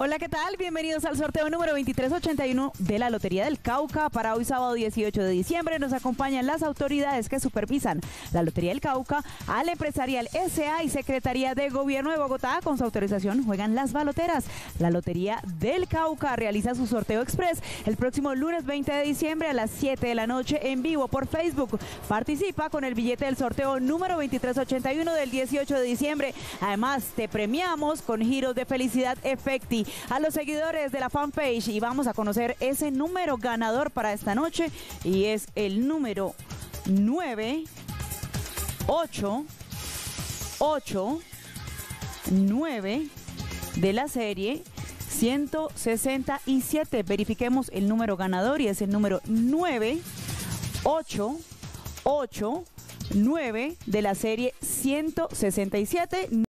Hola, ¿qué tal? Bienvenidos al sorteo número 2381 de la Lotería del Cauca. Para hoy sábado 18 de diciembre nos acompañan las autoridades que supervisan la Lotería del Cauca, al empresarial SA y Secretaría de Gobierno de Bogotá. Con su autorización juegan las baloteras. La Lotería del Cauca realiza su sorteo express el próximo lunes 20 de diciembre a las 7 de la noche en vivo por Facebook. Participa con el billete del sorteo número 2381 del 18 de diciembre. Además, te premiamos con giros de felicidad efecti a los seguidores de la fanpage y vamos a conocer ese número ganador para esta noche y es el número 9 8 8 9 de la serie 167. Verifiquemos el número ganador y es el número 9 8 8 9 de la serie 167.